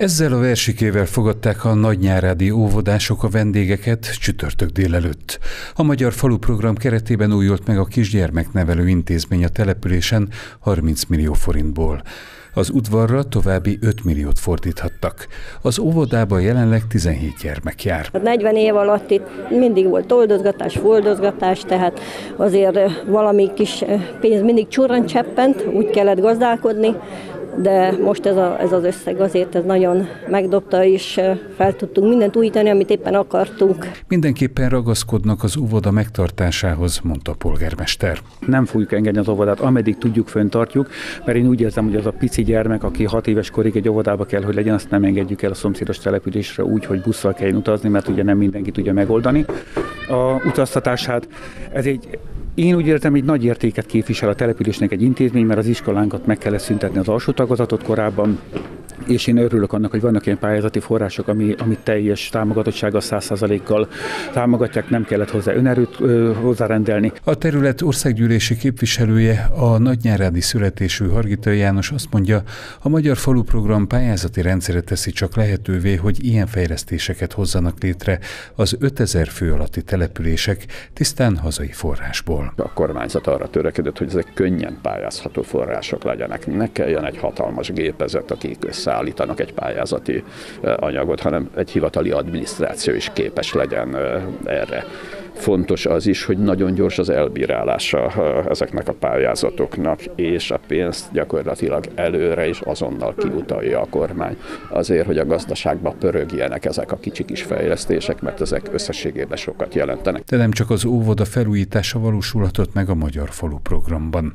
Ezzel a versikével fogadták a nagynyárádi óvodások a vendégeket csütörtök délelőtt. A Magyar Falu Program keretében újult meg a kisgyermeknevelő intézmény a településen 30 millió forintból. Az udvarra további 5 milliót fordíthattak. Az óvodában jelenleg 17 gyermek jár. 40 év alatt itt mindig volt oldozgatás, foldozgatás, tehát azért valami kis pénz mindig csurran cseppent, úgy kellett gazdálkodni, de most ez, a, ez az összeg azért ez nagyon megdobta, és fel tudtunk mindent újítani, amit éppen akartunk. Mindenképpen ragaszkodnak az óvoda megtartásához, mondta a polgármester. Nem fogjuk engedni az óvodát, ameddig tudjuk, föntartjuk, mert én úgy érzem, hogy az a pici gyermek, aki hat éves korig egy óvodába kell, hogy legyen, azt nem engedjük el a szomszédos településre úgy, hogy busszal kell utazni, mert ugye nem mindenki tudja megoldani a utaztatását. Ez egy én úgy értem, hogy nagy értéket képvisel a településnek egy intézmény, mert az iskolánkat meg kellett szüntetni az alsó tagozatot korábban, és én örülök annak, hogy vannak ilyen pályázati források, ami, ami teljes támogatottsággal, százszázalékkal támogatják, nem kellett hozzá önerőt ö, hozzárendelni. A terület országgyűlési képviselője, a nagynyárádi születésű Hargita János azt mondja, a Magyar Falu Program pályázati rendszere teszi csak lehetővé, hogy ilyen fejlesztéseket hozzanak létre az 5000 fő alatti települések tisztán hazai forrásból. A kormányzat arra törekedett, hogy ezek könnyen pályázható források legyenek. Ne kelljen egy hatalmas gépezet, akik össze összeállítanak egy pályázati anyagot, hanem egy hivatali adminisztráció is képes legyen erre. Fontos az is, hogy nagyon gyors az elbírálása ezeknek a pályázatoknak, és a pénzt gyakorlatilag előre is azonnal kiutalja a kormány. Azért, hogy a gazdaságban pörögjenek ezek a kicsi kis fejlesztések, mert ezek összességében sokat jelentenek. De nem csak az óvoda felújítása valósulhatott meg a Magyar Falu programban.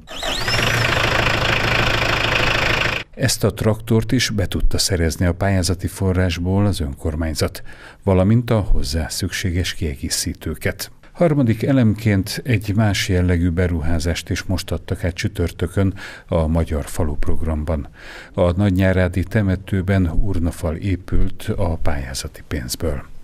Ezt a traktort is be tudta szerezni a pályázati forrásból az önkormányzat, valamint a hozzá szükséges kiegészítőket. Harmadik elemként egy más jellegű beruházást is most adtak át csütörtökön a Magyar Falu programban. A nagynyárádi temetőben urnafal épült a pályázati pénzből.